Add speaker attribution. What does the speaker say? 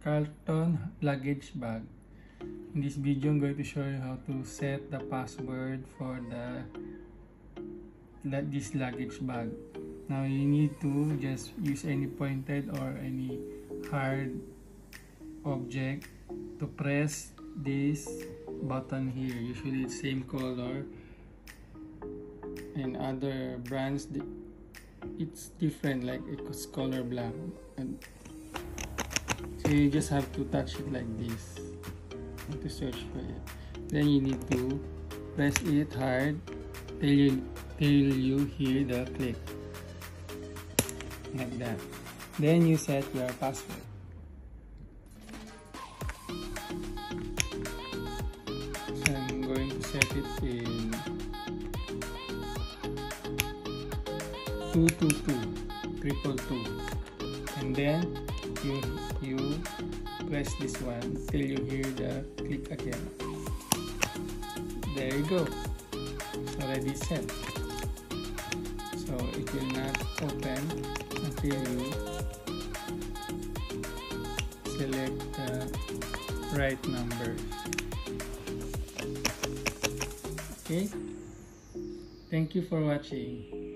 Speaker 1: Carlton luggage bag. In this video, I'm going to show you how to set the password for the this luggage bag. Now you need to just use any pointed or any hard object to press this button here. Usually it's same color and other brands it's different like it's color black and you just have to touch it like this to search for it. Then you need to press it hard till you till you hear the click. Like that. Then you set your password. So I'm going to set it in 222 triple two. And then you you press this one till you hear the click again. There you go. It's already set. So it will not open until you select the right number. Okay? Thank you for watching